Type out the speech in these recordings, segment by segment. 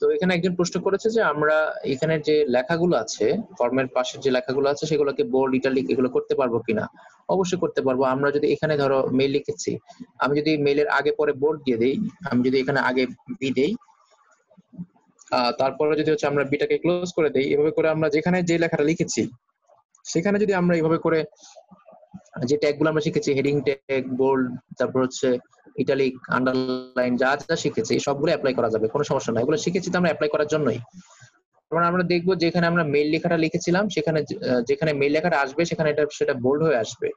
তো এখানে একজন প্রশ্ন করেছে যে আমরা এখানে যে লেখাগুলো আছে, ফর্মের পাশে যে লেখাগুলো আছে, সেগুলোকে বোল্ড ইটালিক এগুলো করতে পারব কিনা? অবশ্যই করতে পারব। আমরা যদি এখানে ধরো মেইল লিখেছি, আমি যদি মেইলের আগে পরে বোল্ড দিয়ে দেই, আমি যদি এখানে আগে বি দেই তারপরে যদি হচ্ছে আমরা বিটাকে ক্লোজ করে দেই, এভাবে করে আমরা যেখানে যে লেখাটা লিখেছি, সেখানে যদি আমরা এভাবে করে যে ট্যাগগুলো আমরা শিখেছি হেডিং ট্যাগ বোল্ড তারপর হচ্ছে ইটালিক আন্ডারলাইন যা যা শিখেছি, এই সবগুলো অ্যাপ্লাই করা যাবে, কোনো সমস্যা নাই। এগুলো শিখেছি তো আমরা অ্যাপ্লাই করার জন্যই। তারপর আমরা দেখব যেখানে আমরা মেইল লেখাটা লিখেছিলাম, সেখানে যেখানে মেইল লেখাটা আসবে, সেখানে এটা, সেটা বোল্ড হয়ে আসবে।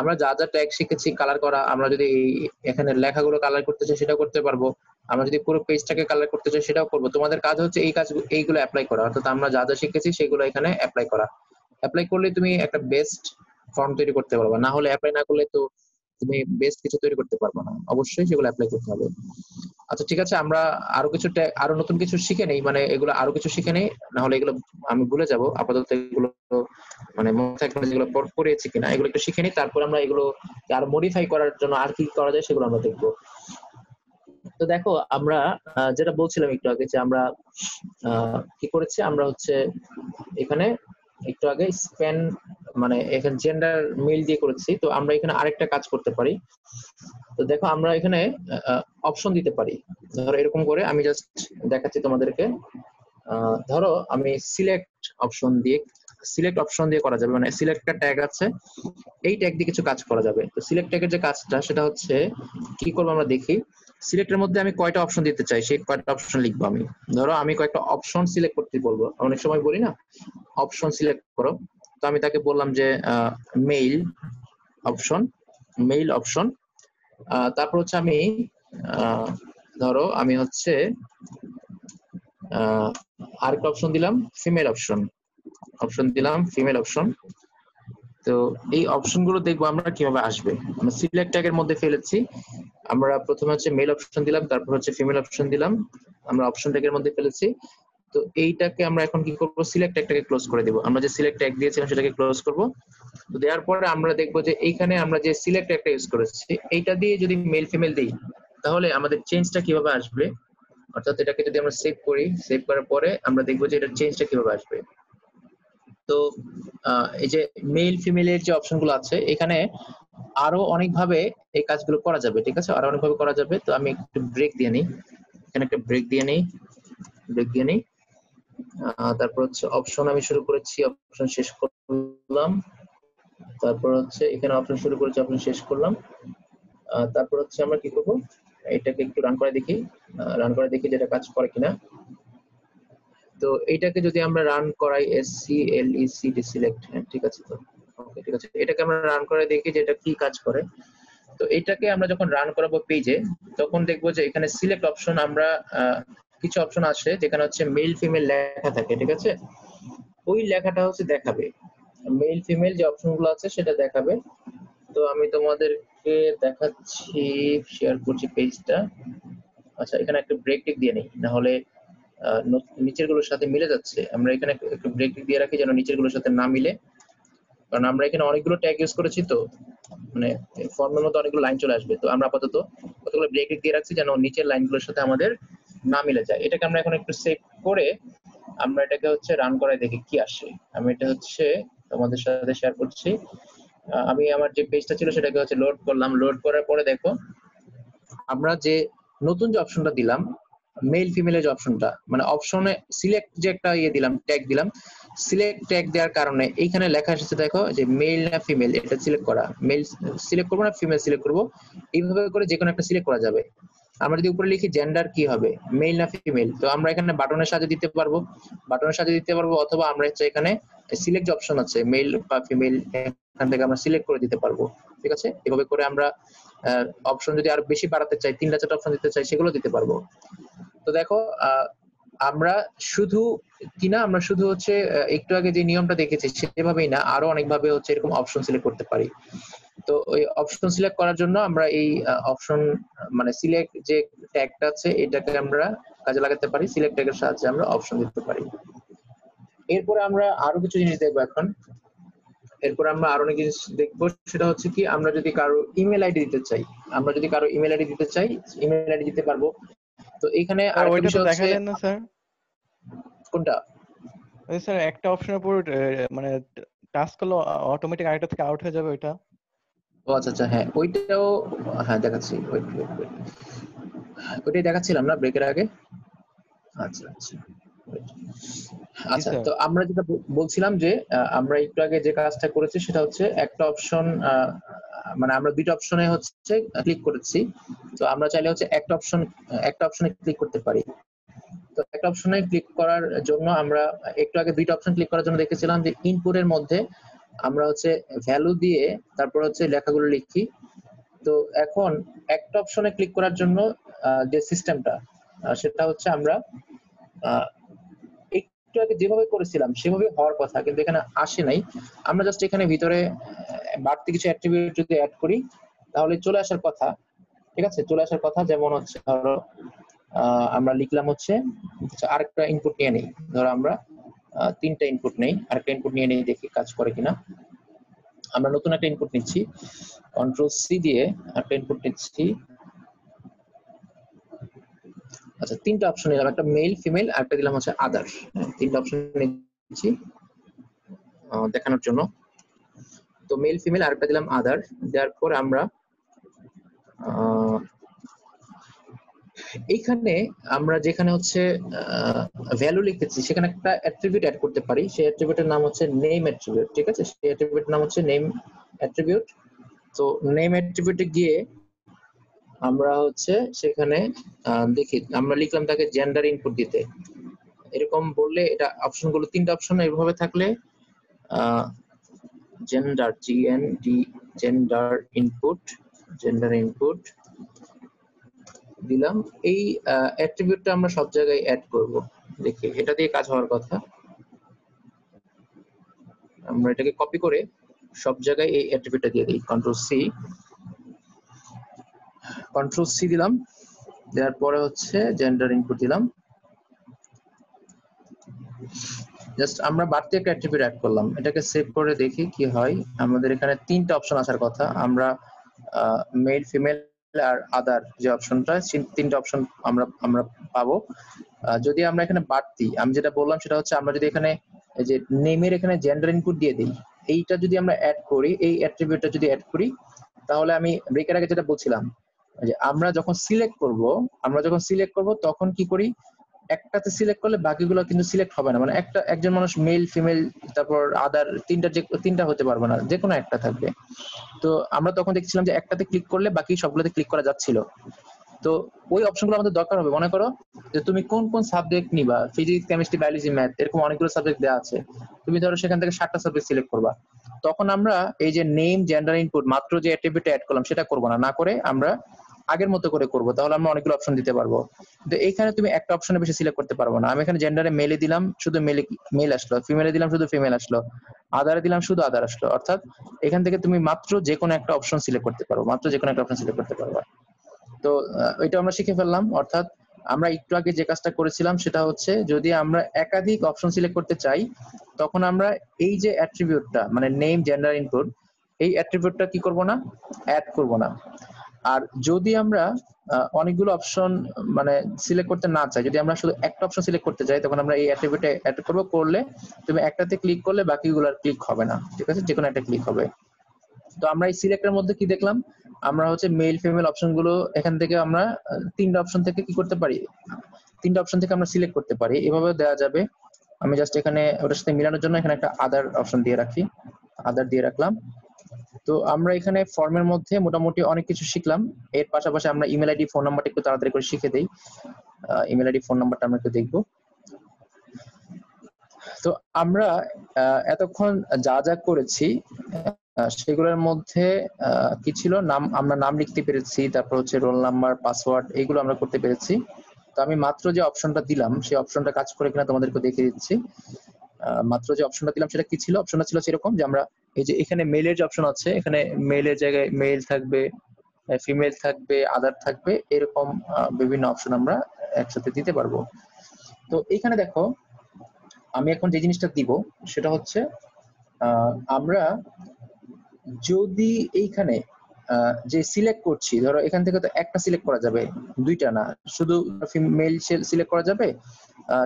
আমরা যা যা ট্যাগ শিখেছি কালার করা, আমরা যদি এখানে লেখাগুলো কালার করতে চাই, সেটাও করতে পারব। আমরা যদি পুরো পেজটাকে কালার করতে চাই, সেটাও করব। তোমাদের কাজ হচ্ছে এই কাজ, এইগুলো অ্যাপ্লাই করা। অর্থাৎ আমরা যা যা শিখেছি, সেগুলো এখানে অ্যাপ্লাই করা। অ্যাপ্লাই করলে তুমি একটা বেস্ট ফর্ম তৈরি করতে পারবে। না হলে অ্যাপ্লাই না করলে তো তুমি বেস্ট কিছু তৈরি করতে পারবে না। অবশ্যই সেগুলো অ্যাপ্লাই করতে হবে। আচ্ছা ঠিক আছে, আমরা আরও কিছু আরও নতুন কিছু শিখে নেই মানে এগুলো আরও কিছু শিখে নেই, না হলে এগুলো আমি ভুলে যাব। আপাতত এগুলো মানে থাকবে যেগুলো পড়িয়েছি কিনা। এগুলো একটু শিখে নিই, তারপর আমরা এগুলো আর মডিফাই করার জন্য আর কি করা যায় সেগুলো আমরা দেখব। তো দেখো, আমরা যেটা বলছিলাম একটু আগে যে আমরা কি করেছি? আমরা হচ্ছে এখানে একটু আগে স্প্যান মানে এখানে জেন্ডার মেল দিয়ে করেছি, তো আমরা এখানে আরেকটা কাজ করতে পারি। তো দেখো, আমরা এখানে অপশন দিতে পারি। ধরো, এরকম করে আমি জাস্ট দেখাচ্ছি তোমাদেরকে। ধরো, আমি সিলেক্ট অপশন দিয়ে সিলেক্ট অপশন দিয়ে করা যাবে। মানে সিলেক্ট ট্যাগ আছে, এই ট্যাগ দিয়ে কিছু কাজ করা যাবে। তো সিলেক্ট ট্যাগের যে কাজটা, সেটা হচ্ছে, কি করব আমরা দেখি। সিলেক্টের মধ্যে আমি কয়টা অপশন দিতে চাই, সেই কয়টা অপশন লিখব আমি। ধরো, আমি কয়েকটা অপশন সিলেক্ট করতে বলব। অনেক সময় বলি না অপশন সিলেক্ট করো। তো আমি তাকে বললাম যে মেইল অপশন মেইল অপশন তারপর হচ্ছে আমি ধরো আমি হচ্ছে আরেকটা অপশন দিলাম ফিমেল অপশন অপশন দিলাম ফিমেল অপশন তো এই অপশনগুলো দেখব আমরা কীভাবে আসবে। আমরা সিলেক্ট ট্যাগের মধ্যে ফেলেছি আমরা প্রথমে হচ্ছে মেল অপশন দিলাম, তারপর হচ্ছে ফিমেল অপশন দিলাম। আমরা অপশন ট্যাগের মধ্যে ফেলেছি। তো এইটাকে আমরা এখন কি করব? সিলেক্ট একটাকে ক্লোজ করে দিব। আমরা যে সিলেক্ট এক দিয়েছিলাম সেটাকে ক্লোজ করব। তো দেওয়ার পরে আমরা দেখব যে এইখানে আমরা যে সিলেক্ট একটা ইউজ করেছি, এইটা দিয়ে যদি মেল ফিমেল দিই, তাহলে আমাদের চেঞ্জটা কীভাবে আসবে? অর্থাৎ এটাকে যদি আমরা সেভ করি সেভ করার পরে আমরা দেখব যে এটার চেঞ্জটা কীভাবে আসবে। তো এই যে মেল ফিমেলের যে অপশনগুলো আছে, এখানে আরও অনেক ভাবে এই কাজগুলো করা যাবে, ঠিক আছে? আরও অনেক ভাবে করা যাবে। তো আমি একটু ব্রেক দিয়ে নিই। এখানে একটা ব্রেক দিয়ে নিই। ব্রেক দিয়ে নিই। তারপর হচ্ছে অপশন আমি শুরু করেছি অপশন শেষ করলাম। তারপর হচ্ছে এখানে অপশন শুরু করেছি অপশন শেষ করলাম। তারপর হচ্ছে আমরা কি করব? এটাকে একটু রান করে দেখি। রান করে দেখি যেটা কাজ করে কিনা। তো এইটাকে যদি আমরা রান করাই S C L E C D select ঠিক আছে তো? ওকে ঠিক আছে। এটাকে আমরা রান করে দেখি যে এটা কি কাজ করে। তো এটাকে আমরা যখন রান করাবো পেজে তখন দেখব যে এখানে সিলেক্ট অপশন আমরা কিছু অপশন আছে যেখানে হচ্ছে মেল ফিমেল লেখা থাকে, ঠিক আছে? ওই লেখাটা হচ্ছে দেখাবে। মেল ফিমেল যে অপশনগুলো আছে সেটা দেখাবে। তো আমি তোমাদেরকে দেখাচ্ছি শেয়ার করছি পেজটা আচ্ছা এখানে একটা ব্রেক টিক দিয়ে নেই। না হলে নিচেরগুলোর সাথে মিলে যাচ্ছে। আমরা এখানে একটু- ব্রেক দিয়ে রাখি যেন নিচেরগুলোর সাথে না মিলে। কারণ আমরা এখানে অনেকগুলো ট্যাগ ইউজ করেছি তো। মানে ফর্মের মধ্যে অনেকগুলো লাইন চলে আসবে। তো আমরা আপাতত কতগুলো ব্রেক দিয়ে রাখছি যেন নিচের লাইনগুলোর সাথে আমাদের না মিলে যায়। এটাকে আমরা এখন একটু সেভ করে আমরা এটাকে হচ্ছে রান করায় দেখি কি আসে। আমি এটা হচ্ছে তোমাদের সাথে শেয়ার করছি। আমি আমার যে পেজটা ছিল সেটাকে হচ্ছে লোড করলাম। লোড করার পরে দেখো, আমরা যে নতুন যে অপশনটা দিলাম মেল ফিমেলের যে অপশনটা মানে অপশনে সিলেক্ট যে একটা ইয়ে দিলাম ট্যাগ দিলাম সিলেক্ট ট্যাগ দেওয়ার কারণে এইখানে লেখা এসেছে দেখো যে মেল না ফিমেল এটা সিলেক্ট করা। মেল সিলেক্ট করব না ফিমেল সিলেক্ট করব? এইভাবে করে যে কোনো একটা সিলেক্ট করা যাবে। আমরা যদি উপরে লিখি জেন্ডার কি হবে? মেল না ফিমেল তো আমরা এখানে বাটনের সাথে দিতে পারব। বাটনের সাথে দিতে পারব অথবা আমরা হচ্ছে এখানে সিলেক্ট অপশন আছে মেল বা ফিমেল এখান থেকে আমরা সিলেক্ট করে দিতে পারব। ঠিক আছে? এভাবে করে আমরা অপশন যদি আরও বেশি বাড়াতে চাই, তিনটা চারটা অপশন দিতে চাই, সেগুলো দিতে পারব। তো দেখো আমরা শুধু, কিনা আমরা শুধু হচ্ছে একটু আগে যে নিয়মটা দেখেছি সেভাবেই না, আরও অনেকভাবে হচ্ছে এরকম অপশন সিলেক্ট করতে পারি। তো ওই অপশন সিলেক্ট করার জন্য আমরা এই অপশন মানে সিলেক্ট যে ট্যাগটা আছে, এটাকে আমরা কাজে লাগাতে পারি সিলেক্ট ট্যাগের সাহায্যে আমরা অপশন দিতে পারি। এরপরে আমরা আরও কিছু জিনিস দেখব এখন। এরপর আমরা আরও অনেক জিনিস দেখব, সেটা হচ্ছে কি, আমরা যদি কারও ইমেল আইডি দিতে চাই, আমরা যদি কারও ইমেল আইডি দিতে চাই ইমেল আইডি দিতে পারব। তো এখানে ওইটা তো বিষয় হচ্ছে না স্যার। কোনটা? ওই স্যার একটা অপশনের উপর মানে টাচ করলে অটোমেটিক আরেকটা থেকে আউট হয়ে যাবে ওইটা। ও আচ্ছা আচ্ছা হ্যাঁ ওইটাও হ্যাঁ দেখাচ্ছি ওইটাই দেখাচ্ছিলাম না ব্রেকের আগে? আচ্ছা আচ্ছা আচ্ছা তো আমরা যেটা বলছিলাম যে আমরা একটু আগে যে কাজটা করেছি সেটা হচ্ছে একটা অপশন মানে আমরা দুইটা অপশনে হচ্ছে ক্লিক করেছি। তো আমরা চাইলে হচ্ছে একটা অপশন একটা অপশনে ক্লিক করতে পারি। তো একটা অপশনে ক্লিক করার জন্য আমরা একটু আগে দুইটা অপশন ক্লিক করার জন্য দেখেছিলাম যে ইনপুটের মধ্যে আমরা হচ্ছে ভ্যালু দিয়ে তারপর হচ্ছে লেখাগুলো লিখি। তো এখন একটা অপশনে ক্লিক করার জন্য যে সিস্টেমটা সেটা হচ্ছে আমরা একটু আগে যেভাবে করেছিলাম সেভাবে হওয়ার কথা, কিন্তু এখানে আসে নাই। আমরা জাস্ট এখানে ভিতরে বাড়তি কিছু অ্যাট্রিবিউট যদি অ্যাড করি তাহলে চলে আসার কথা ঠিক আছে? চলে আসার কথা যেমন হচ্ছে ধরো আমরা লিখলাম হচ্ছে আচ্ছা, আরেকটা ইনপুট নিয়ে নেই। ধরো আমরা তিনটা ইনপুট নেই আরেকটা ইনপুট নিয়ে নেই দেখি কাজ করে কিনা। আমরা নতুন একটা ইনপুট নিচ্ছি কন্ট্রোল সি দিয়ে একটা ইনপুট নিচ্ছি। আচ্ছা তিনটা অপশন নিলাম একটা মেল ফিমেল আর একটা দিলাম হচ্ছে আদার তিনটা অপশন নিচ্ছি দেখানোর জন্য। তো মেল ফিমেল আর একটা দিলাম আদার দেওয়ার পর আমরা এইখানে আমরা যেখানে হচ্ছে ভ্যালু লিখতেছি, সেখানে একটা অ্যাট্রিবিউট অ্যাড করতে পারি। সেই অ্যাট্রিবিউটের নাম হচ্ছে নেম অ্যাট্রিবিউট ঠিক আছে? সেই অ্যাট্রিবিউটের নাম হচ্ছে নেম অ্যাট্রিবিউট তো নেম অ্যাট্রিবিউটে গিয়ে আমরা হচ্ছে সেখানে দেখি, আমরা লিখলাম তাকে জেন্ডার ইনপুট দিতে। এরকম বললে এটা অপশনগুলো তিনটা অপশন এইভাবে থাকলে N D gender input gender input দিলাম। এই অ্যাট্রিবিউটটা আমরা সব জায়গায় অ্যাড করব। দেখি, এটা দিয়ে কাজ হওয়ার কথা। আমরা এটাকে কপি করে সব জায়গায় এই অ্যাট্রিবিউটটা দিয়ে দিই। কন্ট্রোল সি কন্ট্রোল সি দিলাম। দেওয়ার পরে হচ্ছে জেন্ডার ইনপুট দিলাম। জাস্ট আমরা বাড়তি একটা অ্যাট্রিবিউট অ্যাড করলাম। এটাকে সেভ করে দেখি কি হয়। আমাদের এখানে তিনটা অপশন আসার কথা। আমরা মেল ফিমেল আর আদার যে অপশনটা তিনটা অপশন আমরা আমরা পাবো। যদি আমরা এখানে বাড়তি, আমি যেটা বললাম সেটা হচ্ছে আমরা যদি এখানে যে নেমের এখানে জেন্ডার ইনপুট দিয়ে দিই, এইটা যদি আমরা অ্যাড করি, এই অ্যাট্রিবিউটটা যদি অ্যাড করি, তাহলে আমি ব্রেকের আগে যেটা বলছিলাম, যে আমরা যখন সিলেক্ট করব, আমরা যখন সিলেক্ট করব, তখন কি করি? একটাতে সিলেক্ট করলে বাকিগুলো কিন্তু সিলেক্ট হবে না। মানে একটা, একজন মানুষ মেল ফিমেল তারপর আদার তিনটা যে, তিনটা হতে পারবে না। যে কোনো একটা থাকবে। তো আমরা তখন দেখছিলাম যে একটাতে ক্লিক করলে বাকি সবগুলোতে ক্লিক করা যাচ্ছিল। তো ওই অপশনগুলো আমাদের দরকার হবে। মনে করো যে তুমি কোন কোন সাবজেক্ট নিবা? ফিজিক্স কেমিস্ট্রি বায়োলজি ম্যাথ এরকম অনেকগুলো সাবজেক্ট দেওয়া আছে। তুমি ধরো সেখান থেকে সাতটা সাবজেক্ট সিলেক্ট করবা। তখন আমরা এই যে নেম জেন্ডার ইনপুট মাত্র যে অ্যাট্রিবিউট অ্যাড করলাম সেটা করব না। না করে আমরা আগের মতো করে করব, তাহলে আমরা অনেকগুলো অপশন দিতে পারব। কিন্তু এখানে তুমি একটা অপশনে বেশি সিলেক্ট করতে পারব না। আমি এখানে জেন্ডারে মেলে দিলাম, শুধু মেলে মেল আসলো। ফিমেলে দিলাম, শুধু ফিমেল আসলো। আদারে দিলাম, শুধু আদার আসলো। অর্থাৎ এখান থেকে তুমি মাত্র যে কোনো একটা অপশন সিলেক্ট করতে পারো, মাত্র যে কোনো একটা অপশন সিলেক্ট করতে পারবা। তো এটা আমরা শিখে ফেললাম। অর্থাৎ আমরা একটু আগে যে কাজটা করেছিলাম, সেটা হচ্ছে যদি আমরা একাধিক অপশন সিলেক্ট করতে চাই, তখন আমরা এই যে অ্যাট্রিবিউটটা মানে নেম জেন্ডার ইনপুট এই অ্যাট্রিবিউটটা কি করব না? অ্যাড করব না। আর যদি আমরা অনেকগুলো অপশন মানে সিলেক্ট করতে না চাই, যদি আমরা শুধু একটা অপশন সিলেক্ট করতে চাই তখন আমরা এই অ্যাট্রিবিউটে অ্যাড করব, করলে তুমি একটাতে ক্লিক করলে বাকিগুলো আর ক্লিক হবে না, ঠিক আছে? যে কোনো একটা ক্লিক হবে। তো আমরা এই সিলেক্টের মধ্যে কি দেখলাম? আমরা হচ্ছে মেল ফিমেল অপশনগুলো, এখান থেকে আমরা তিনটা অপশন থেকে কি করতে পারি? তিনটা অপশন থেকে আমরা সিলেক্ট করতে পারি। এভাবে দেওয়া যাবে। আমি জাস্ট এখানে ওটার সাথে মিলানোর জন্য এখানে একটা আদার অপশন দিয়ে রাখি। আদার দিয়ে রাখলাম। তো আমরা এখানে ফর্মের মধ্যে মোটামুটি অনেক কিছু শিখলাম। এর পাশাপাশি আমরা ইমেল আইডি ফোন নাম্বারটা একটু তাড়াতাড়ি করে শিখে দেই। ইমেল আইডি ফোন নাম্বারটা আমরা একটু দেখব। তো আমরা এতক্ষণ যা যা করেছি সেগুলোর মধ্যে কি ছিল? নাম, আমরা নাম লিখতে পেরেছি, তারপর হচ্ছে রোল নাম্বার পাসওয়ার্ড এগুলো আমরা করতে পেরেছি। তো আমি মাত্র যে অপশনটা দিলাম, সেই অপশনটা কাজ করে কিনা তোমাদেরকে দেখিয়ে দিচ্ছি। মাত্র যে অপশনটা দিলাম, সেটা কি ছিল? অপশনটা ছিল সেরকম যে আমরা এই যে এখানে মেলের যে অপশন আছে, এখানে মেলের জায়গায় মেল থাকবে ফিমেল থাকবে আদার থাকবে, এরকম বিভিন্ন অপশন আমরা একসাথে দিতে পারব। তো এখানে দেখো, আমি এখন যে জিনিসটা দিব, সেটা হচ্ছে আমরা যদি এইখানে যে সিলেক্ট করছি, ধরো এখান থেকে তো একটা সিলেক্ট করা যাবে, দুইটা না, শুধু মেল সিলেক্ট করা যাবে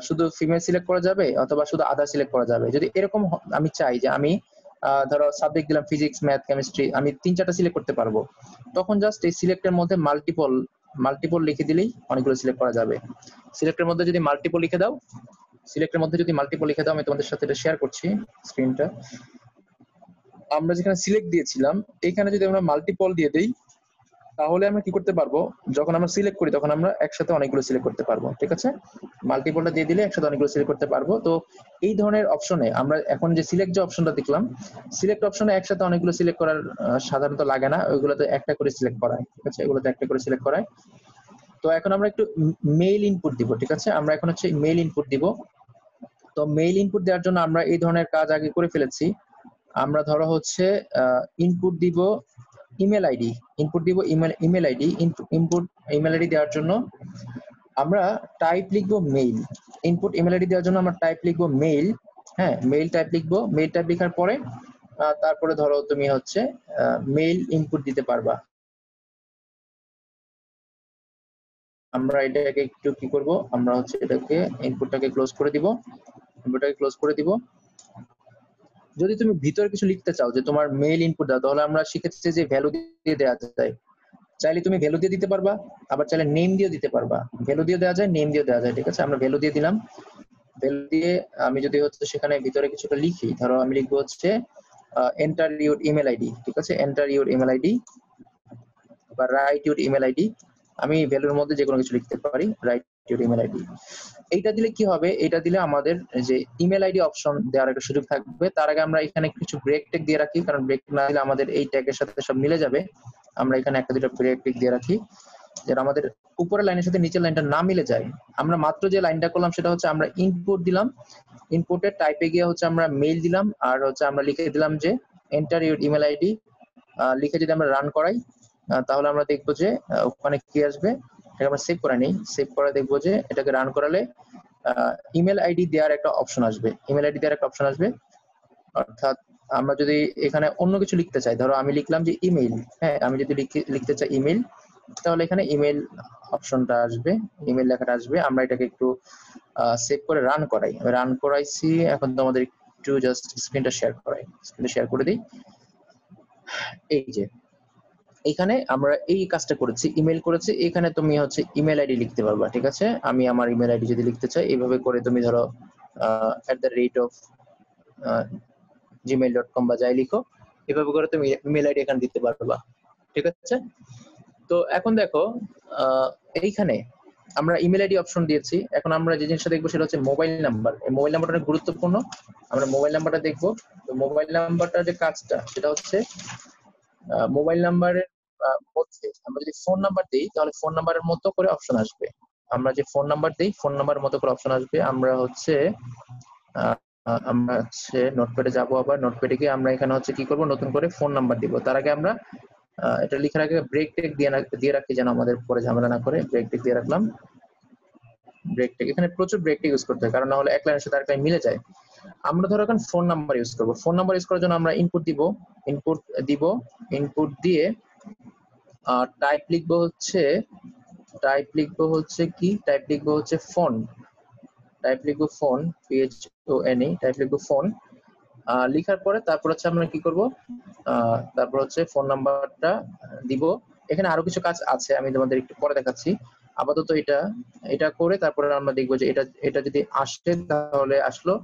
শুধু ফিমেল সিলেক্ট করা যাবে, অথবা শুধু আদার সিলেক্ট করা যাবে। যদি এরকম আমি চাই যে আমি ধরো সাবজেক্ট দিলাম ফিজিক্স ম্যাথ কেমিস্ট্রি আমি তিন চারটা সিলেক্ট করতে পারব। তখন জাস্ট এই সিলেক্টের মধ্যে মাল্টিপল মাল্টিপল লিখে দিলেই অনেকগুলো সিলেক্ট করা যাবে। সিলেক্টের মধ্যে যদি মাল্টিপল লিখে দাও সিলেক্টের মধ্যে যদি মাল্টিপল লিখে দাও, আমি তোমাদের সাথে এটা শেয়ার করছি স্ক্রিনটা আমরা যেখানে সিলেক্ট দিয়েছিলাম, এখানে যদি আমরা মাল্টিপল দিয়ে দেই তাহলে আমরা কি করতে পারব? যখন আমরা সিলেক্ট করি, তখন আমরা একসাথে অনেকগুলো সিলেক্ট করতে পারব, ঠিক আছে? মাল্টিপলটা দিয়ে দিলে একসাথে অনেকগুলো সিলেক্ট করতে পারব। তো এই ধরনের অপশনে আমরা এখন যে সিলেক্ট যে অপশনটা দেখলাম সিলেক্ট অপশনে একসাথে অনেকগুলো সিলেক্ট করার সাধারণত লাগে না। ওইগুলোতে একটা করে সিলেক্ট করায়, ঠিক আছে? এগুলোতে একটা করে সিলেক্ট করায়। তো এখন আমরা একটু মেইল ইনপুট দিব, ঠিক আছে? আমরা এখন হচ্ছে মেইল ইনপুট দিব। তো মেইল ইনপুট দেওয়ার জন্য আমরা এই ধরনের কাজ আগে করে ফেলেছি। আমরা ধরো হচ্ছে ইনপুট দিব ইমেল আইডি ইনপুট দিব email email ID input email ID দেওয়ার জন্য আমরা টাইপ লিখব মেইল ইনপুট ইমেল আইডি দেওয়ার জন্য আমরা টাইপ লিখব মেইল হ্যাঁ মেইল টাইপ লিখব মেইল টাইপ লেখার পরে তারপরে ধরো তুমি হচ্ছে মেইল ইনপুট দিতে পারবা। আমরা এটাকে একটু কি করব, আমরা হচ্ছে এটাকে ইনপুটটাকে ক্লোজ করে দিব ইনপুটটাকে ক্লোজ করে দিব। যদি তুমি ভিতরে কিছু লিখতে চাও যে তোমার মেইল ইনপুট দাও, তাহলে আমরা শিখেছি যে ভ্যালু দিয়ে দেওয়া যায়, চাইলে তুমি ভ্যালু দিয়ে দিতে পারবা, আবার চাইলে নেম দিয়ে দিতে পারবা। ভ্যালু দিয়ে দেওয়া যায় নেম দিয়ে দেওয়া যায়, ঠিক আছে? আমরা ভ্যালু দিয়ে দিলাম। ভ্যালু দিয়ে আমি যদি হচ্ছে সেখানে ভিতরে কিছুটা লিখি, ধরো আমি লিখব হচ্ছে এন্টার ইউর ইমেল আইডি ঠিক আছে? এন্টার ইউর ইমেল আইডি বা রাইট ইউর ইমেল আইডি আমি ভ্যালুর মধ্যে যে কোনো কিছু লিখতে পারি রাইট ইউর ইমেল আইডি এইটা দিলে কি হবে? এটা দিলে আমাদের যে ইমেল আইডি অপশন দেওয়ার একটা সুযোগ থাকবে। তার আগে আমরা এখানে কিছু ব্রেক টেক দিয়ে রাখি, কারণ ব্রেক না দিলে আমাদের এই ট্যাগের সাথে সব মিলে যাবে। আমরা এখানে একটা দুটো ব্রেক টেক দিয়ে রাখি যেটা আমাদের উপরের লাইনের সাথে নিচের লাইনটা না মিলে যায়। আমরা মাত্র যে লাইনটা করলাম সেটা হচ্ছে আমরা ইনপুট দিলাম। ইনপুটের টাইপে গিয়ে হচ্ছে আমরা মেইল দিলাম, আর হচ্ছে আমরা লিখে দিলাম যে এন্টার ইউর ইমেল আইডি লিখে যদি আমরা রান করাই তাহলে আমরা দেখব যে ওখানে কি আসবে। এটাকে আমরা সেভ করে নিই। সেভ করে দেখব যে এটাকে রান করালে ইমেল আইডি দেওয়ার একটা অপশন আসবে। ইমেল আইডি দেওয়ার একটা অপশন আসবে। অর্থাৎ আমরা যদি এখানে অন্য কিছু লিখতে চাই, ধরো আমি লিখলাম যে ইমেইল হ্যাঁ আমি যদি লিখে- লিখতে চাই ইমেইল তাহলে এখানে ইমেল অপশনটা আসবে ইমেল লেখাটা আসবে। আমরা এটাকে একটু সেভ করে রান করাই। রান করাইছি, এখন তো আমাদের একটু জাস্ট স্ক্রিনটা শেয়ার করাই। স্ক্রিনটা শেয়ার করে দিই। এই যে এখানে আমরা এই কাজটা করেছি ইমেল করেছি, এখানে তুমি হচ্ছে ইমেল আইডি লিখতে পারবা, ঠিক আছে? আমি আমার ইমেল আইডি যদি লিখতে চাই এইভাবে করে তুমি ধরো the rate of Gmail dot com বা যাই লিখো, এভাবে করে তুমি ইমেল আইডি এখানে দিতে পারবা, ঠিক আছে? তো এখন দেখো এইখানে আমরা ইমেল আইডি অপশন দিয়েছি, এখন আমরা যে জিনিসটা দেখব সেটা হচ্ছে মোবাইল নাম্বার মোবাইল নাম্বারটা অনেক গুরুত্বপূর্ণ, আমরা মোবাইল নাম্বারটা দেখব, তো মোবাইল নাম্বারটার যে কাজটা, সেটা হচ্ছে মোবাইল নাম্বারের মধ্যে আমরা যদি ফোন নাম্বার দিই, তাহলে ফোন নাম্বারের মতো করে অপশন আসবে। আমরা যে ফোন নাম্বার দিই ফোন নাম্বারের মতো করে অপশন আসবে। আমরা হচ্ছে আমরা হচ্ছে নোটপ্যাডে যাব আবার। নোটপ্যাডে গিয়ে আমরা এখানে হচ্ছে কি করব? নতুন করে ফোন নাম্বার দিব। তার আগে আমরা এটা লিখার আগে ব্রেক টেক দিয়ে দিয়ে রাখি যেন আমাদের পরে ঝামেলা না করে। ব্রেক টেক দিয়ে রাখলাম। ব্রেক টেক এখানে প্রচুর ব্রেক টেক ইউজ করতে হয়, কারণ না হলে এক লাইনের সাথে আরেক লাইন মিলে যায়। আমরা ধরো এখন ফোন নাম্বার ইউজ করব। ফোন নাম্বার ইউজ করার জন্য আমরা ইনপুট দিব। ইনপুট দিব। ইনপুট দিয়ে টাইপ লিখব হচ্ছে টাইপ লিখব হচ্ছে কি? টাইপ লিখব হচ্ছে ফোন টাইপ লিখব phone P H O N E type লিখব ফোন লিখার পরে তারপর হচ্ছে আমরা কি করব? তারপর হচ্ছে ফোন নাম্বারটা দিব। এখানে আরও কিছু কাজ আছে, আমি তোমাদের একটু পরে দেখাচ্ছি। আপাতত এটা এটা করে তারপরে আমরা দেখব যে এটা এটা যদি আসে তাহলে আসলো,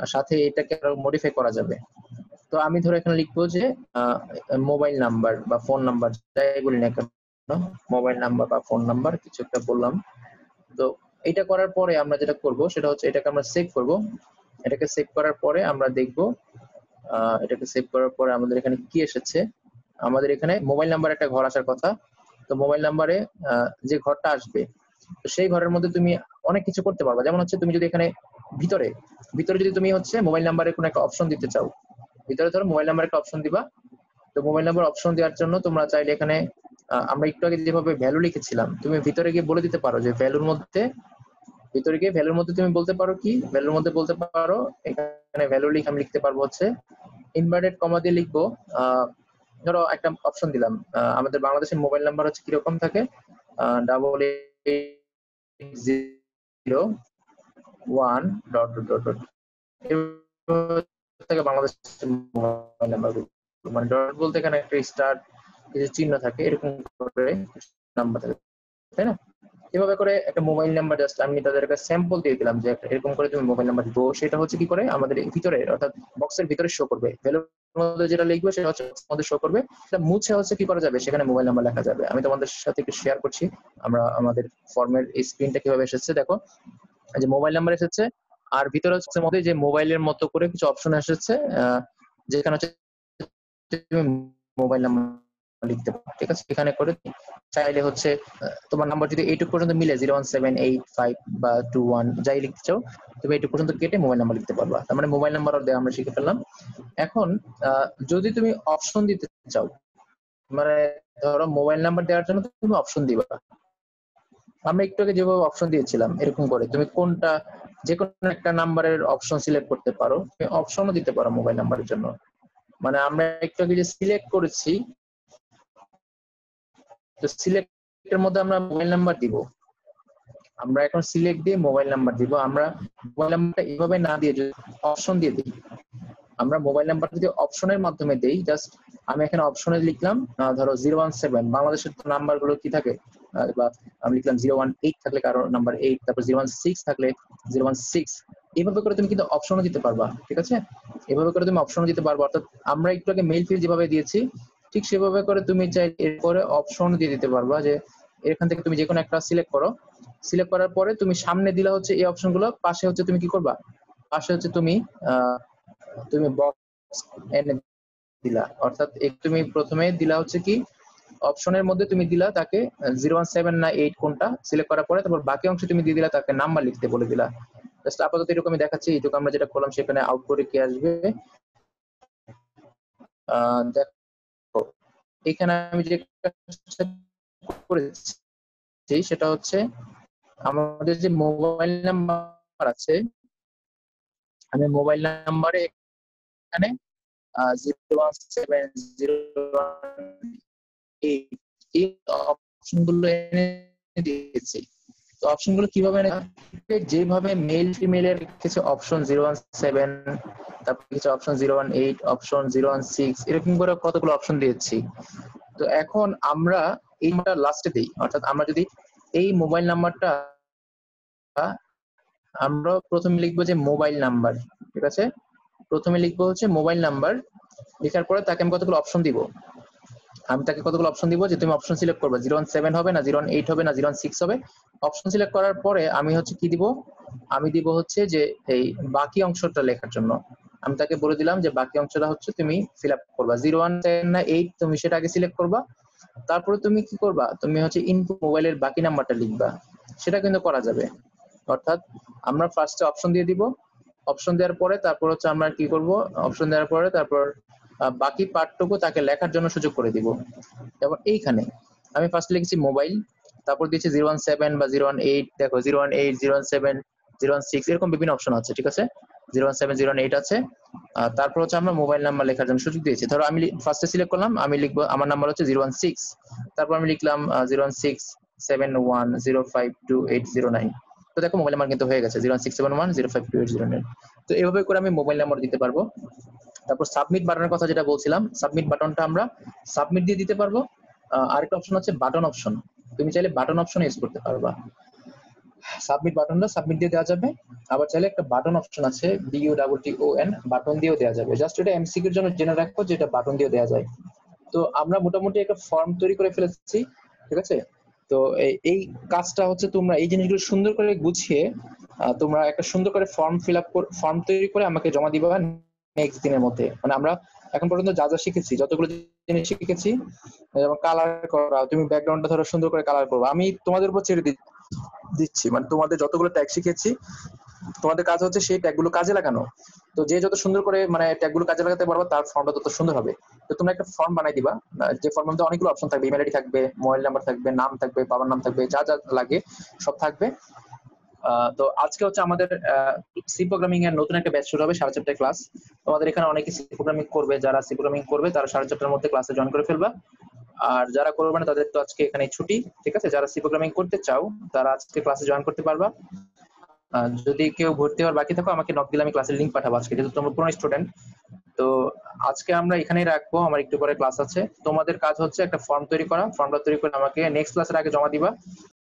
আর সাথে এটাকে আরও মডিফাই করা যাবে। তো আমি ধরো এখানে লিখব যে মোবাইল নাম্বার বা ফোন নাম্বার যাই বলি না কেন মোবাইল নাম্বার বা ফোন নাম্বার কিছু একটা বললাম। তো এটা করার পরে আমরা যেটা করব সেটা হচ্ছে এটাকে আমরা সেভ করব। এটাকে সেভ করার পরে আমরা দেখব এটাকে সেভ করার পরে আমাদের এখানে কি এসেছে? আমাদের এখানে মোবাইল নাম্বার একটা ঘর আসার কথা। তো মোবাইল নাম্বারে যে ঘরটা আসবে, তো সেই ঘরের মধ্যে তুমি অনেক কিছু করতে পারবা। যেমন হচ্ছে তুমি যদি এখানে ভিতরে ভিতরে যদি তুমি হচ্ছে মোবাইল নাম্বারে কোনো একটা অপশন দিতে চাও ভিতরে ধরো মোবাইল নাম্বার একটা অপশন দিবা। তো মোবাইল নাম্বার অপশন দেওয়ার জন্য তোমরা চাইলে এখানে আমরা একটু আগে যেভাবে ভ্যালু লিখেছিলাম, তুমি ভিতরে গিয়ে বলে দিতে পারো যে ভ্যালুর মধ্যে, ভিতরে গিয়ে ভ্যালুর মধ্যে তুমি বলতে পারো কি? ভ্যালুর মধ্যে বলতে পারো, এখানে ভ্যালু লিখে আমি লিখতে পারব হচ্ছে ইনভার্টেড কমা দিয়ে লিখব ধরো একটা অপশন দিলাম আমাদের বাংলাদেশের মোবাইল নাম্বার হচ্ছে কীরকম থাকে? Double zero one dot dot dot থেকে বাংলাদেশের মোবাইল নাম্বার মানে ডট বলতে এখানে একটা স্টার কিছু চিহ্ন থাকে, এরকম করে নাম্বার থাকে, তাই না? এভাবে করে একটা মোবাইল নাম্বার জাস্ট আমি তাদের একটা স্যাম্পল দিয়ে দিলাম যে এরকম করে তুমি মোবাইল নাম্বার দিবো। সেটা হচ্ছে কি করে? আমাদের ভিতরে, অর্থাৎ বক্সের ভিতরে শো করবে। মধ্যে যেটা লিখবে সেটা হচ্ছে মধ্যে শো করবে। সেটা মুছে হচ্ছে কি করা যাবে? সেখানে মোবাইল নাম্বার লেখা যাবে। আমি তোমাদের সাথে একটু শেয়ার করছি। আমরা আমাদের ফর্মের এই স্ক্রিনটা কীভাবে এসেছে দেখো। যে মোবাইল নাম্বার এসেছে আর ভিতরে হচ্ছে মধ্যে যে মোবাইলের মতো করে কিছু অপশন এসেছে যেখানে হচ্ছে মোবাইল নাম্বার লিখতে পারো, ঠিক আছে? এখানে করে চাইলে হচ্ছে তোমার নাম্বার যদি এইটুকু পর্যন্ত মিলে zero one seven eight five বা টু ওয়ান যাই লিখতে চাও, তুমি এইটুকু পর্যন্ত কেটে মোবাইল নাম্বার লিখতে পারবা। তার মানে মোবাইল নাম্বার দেওয়া আমরা শিখে ফেললাম। এখন যদি তুমি অপশন দিতে চাও মানে ধরো মোবাইল নাম্বার দেওয়ার জন্য তুমি অপশন দিবা। আমরা একটু আগে যেভাবে অপশন দিয়েছিলাম, এরকম করে। তুমি কোনটা যে কোনো একটা নাম্বারের অপশন সিলেক্ট করতে পারো। তুমি অপশনও দিতে পারো মোবাইল নাম্বারের জন্য। মানে আমরা একটু আগে যে সিলেক্ট করেছি, তো সিলেক্ট এর মধ্যে আমরা মোবাইল নাম্বার দিব। আমরা এখন সিলেক্ট দিয়ে মোবাইল নাম্বার দিব। আমরা মোবাইল নাম্বারটা এভাবে না দিয়ে অপশন দিয়ে দিই আমরা মোবাইল নাম্বার যদি অপশনের মাধ্যমে দেই জাস্ট আমি এখানে অপশনে লিখলাম ধরো জিরো ওয়ান সেভেন বাংলাদেশের নাম্বারগুলো কি থাকে? বা আমি লিখলাম জিরো ওয়ান এইট থাকলে কারও নাম্বার এইট তারপর জিরো ওয়ান সিক্স থাকলে জিরো ওয়ান সিক্স এইভাবে করে তুমি কিন্তু অপশনও দিতে পারবা ঠিক আছে? এভাবে করে তুমি অপশনও দিতে পারবা। অর্থাৎ আমরা একটু আগে মেইল ফিল যেভাবে দিয়েছি ঠিক সেভাবে করে তুমি চাই এরপরে অপশন দিয়ে দিতে পারবা যে এখান থেকে তুমি যে কোনো একটা সিলেক্ট করো। সিলেক্ট করার পরে তুমি সামনে দিলা হচ্ছে এই অপশনগুলো পাশে হচ্ছে তুমি কি করবা? পাশে হচ্ছে তুমি আহ, তুমি বক্স এনে দিলা। অর্থাৎ তুমি প্রথমে দিলা হচ্ছে কি অপশনের মধ্যে তুমি দিলা তাকে জিরো ওয়ান সেভেন না এইট কোনটা সিলেক্ট করার পরে তারপর বাকি অংশ তুমি দিয়ে দিলা তাকে নাম্বার লিখতে বলে দিলা। জাস্ট আপাতত এরকম আমি দেখাচ্ছি, এইটুকু আমরা যেটা করলাম সেখানে আউটপুটে কি আসবে? দেখো, এখানে আমি যে করেছি সেটা হচ্ছে আমাদের যে মোবাইল নাম্বার আছে, আমি মোবাইল নাম্বারে এখানে জিরো ওয়ান সেভেন এই এনে যেভাবে মেল ফিমেলের কিছু অপশন জিরো ওয়ান সেভেন তারপর কিছু option zero one eight option zero one six এরকম করে কতগুলো অপশন দিয়েছি তো এখন আমরা এইটা লাস্টে দিই অর্থাৎ আমরা যদি এই মোবাইল নাম্বারটা আমরা প্রথমে লিখব যে মোবাইল নাম্বার ঠিক আছে প্রথমে লিখব হচ্ছে মোবাইল নাম্বার লেখার পরে তাকে আমি কতগুলো অপশন দিব? আমি তাকে কতগুলো অপশন দিব যে তুমি অপশন সিলেক্ট করবে? জিরো সেভেন হবে না জিরো এইট হবে না জিরো সিক্স হবে। অপশন সিলেক্ট করার পরে আমি হচ্ছে কি দিব? আমি দিব হচ্ছে যে এই বাকি অংশটা লেখার জন্য। আমি তাকে বলে দিলাম যে বাকি অংশটা হচ্ছে তুমি ফিল আপ করবা। জিরো ওয়ান সেভেন না এইট তুমি সেটা আগে সিলেক্ট করবা। তারপরে তুমি কি করবা? তুমি হচ্ছে ইনপুট মোবাইলের বাকি নাম্বারটা লিখবা। সেটা কিন্তু করা যাবে। অর্থাৎ আমরা ফার্স্টে অপশন দিয়ে দিব। অপশন দেওয়ার পরে তারপর হচ্ছে আমরা কি করব? অপশন দেওয়ার পরে তারপর বাকি পার্টটুকু তাকে লেখার জন্য সুযোগ করে দিব। যেমন এইখানে আমি ফার্স্ট লিখেছি মোবাইল তারপর দিয়েছি জিরো ওয়ান সেভেন বা জিরো ওয়ান এইট দেখো zero one eight zero one seven zero one six এরকম বিভিন্ন অপশন আছে, ঠিক আছে? Zero one seven zero one eight আছে। তারপর হচ্ছে আমরা মোবাইল নাম্বার লেখার জন্য সুযোগ দিয়েছি। ধরো আমি ফার্স্টে সিলেক্ট করলাম, আমি লিখব, আমার নাম্বার হচ্ছে জিরো ওয়ান সিক্স তারপর আমি লিখলাম zero one six seven one zero five two eight zero nine তো দেখো মোবাইল নাম্বার কিন্তু হয়ে গেছে zero six seven one zero five two eight zero nine তো এইভাবে করে আমি মোবাইল নাম্বার দিতে পারব। তারপর সাবমিট বাটনের কথা যেটা বলছিলাম সাবমিট বাটনটা আমরা সাবমিট দিয়ে দিতে পারব। আরেকটা অপশন হচ্ছে বাটন অপশন তুমি চাইলে বাটন অপশন ইউজ করতে পারবা। সাবমিট বাটনটা সাবমিট দিয়ে দেওয়া যাবে। আবার চাইলে একটা বাটন অপশন আছে B U double T O N button দিয়েও দেওয়া যাবে। জাস্ট এটা এমসিকিউর জন্য জেনে রাখো যে এটা বাটন দিয়ে দেওয়া যায়। তো আমরা মোটামুটি একটা ফর্ম তৈরি করে ফেলেছি, ঠিক আছে? তো এই- কাজটা হচ্ছে তোমরা এই জিনিসগুলো সুন্দর করে গুছিয়ে তোমরা একটা সুন্দর করে ফর্ম ফিল আপ ফর্ম তৈরি করে আমাকে জমা দিবা নেক্সট দিনের মধ্যে। মানে আমরা এখন পর্যন্ত যা যা শিখেছি, যতগুলো জিনিস শিখেছি, যেমন কালার করা, তুমি ব্যাকগ্রাউন্ডটা ধরো সুন্দর করে কালার করব। আমি তোমাদের উপর ছেড়ে দি- দিচ্ছি। মানে তোমাদের যতগুলো ট্যাগ শিখেছি, তোমাদের কাজ হচ্ছে সেই ট্যাগগুলো কাজে লাগানো। তো যে যত সুন্দর করে মানে ট্যাগগুলো কাজে লাগাতে পারবে, তার ফর্মটা তত সুন্দর হবে। তো তোমরা একটা ফর্ম বানাই দিবা। যে ফর্মের মধ্যে অনেকগুলো অপশন থাকবে। ইমেল আইডি থাকবে মোবাইল নাম্বার থাকবে, নাম থাকবে, বাবার নাম থাকবে, যা যা লাগে সব থাকবে। তো আজকে হচ্ছে আমাদের সি প্রোগ্রামিং এর নতুন একটা ব্যাচ শুরু হবে, সাড়ে চারটায় ক্লাস তোমাদের এখানে অনেকে সি প্রোগ্রামিং করবে, যারা সি প্রোগ্রামিং করবে, তারা সাড়ে চারটার মধ্যে ক্লাসে জয়েন করে ফেলবা। আর যারা করবে না, তাদের তো আজকে এখানে ছুটি, ঠিক আছে? যারা সি প্রোগ্রামিং করতে চাও, তারা আজকে ক্লাসে জয়েন করতে পারবা। যদি কেউ ভর্তি হওয়ার বাকি থাকো, আমাকে নক দিলে আমি ক্লাসের লিঙ্ক পাঠাবো আজকে, যেহেতু তোমরা পুরনো স্টুডেন্ট তো আজকে আমরা এখানেই রাখব, আমার একটু পরে ক্লাস আছে। তোমাদের কাজ হচ্ছে একটা ফর্ম তৈরি করা ফর্মটা তৈরি করে আমাকে নেক্সট ক্লাসের আগে জমা দিবা।